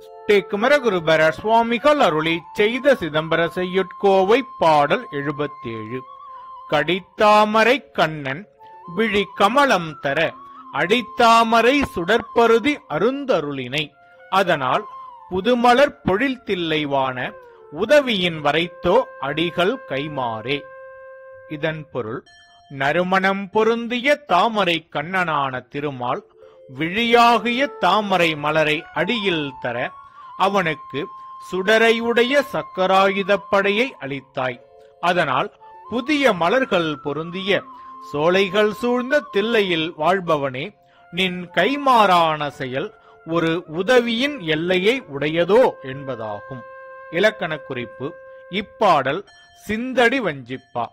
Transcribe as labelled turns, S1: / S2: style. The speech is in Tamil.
S1: கோட்டை குமரகுருபர சுவாமிகள் அருளி செய்த சிதம்பர செய்யுட்கோவை பாடல் எழுபத்தேழு. கடித்தாமரை கண்ணன் விழி கமலம் தர அடித்தாமரை சுடற்பருதி அருந்தருளினை. அதனால் புதுமலர் பொழில் தில்லைவான உதவியின் வரைத்தோ அடிகள் கைமாறே. இதன் பொருள் நறுமணம் பொருந்திய தாமரை கண்ணனான திருமால் விழியாகிய தாமரை மலரை அடியில் தர அவனுக்கு சுடரையுடைய சக்கராயுதப் படையை அளித்தாய். அதனால் புதிய மலர்கள் பொருந்திய சோலைகள் சூழ்ந்த தில்லையில் வாழ்பவனே நின் கைமாறான செயல் ஒரு உதவியின் எல்லையை உடையதோ என்பதாகும். இலக்கண குறிப்பு இப்பாடல் சிந்தடி வஞ்சிப்பா.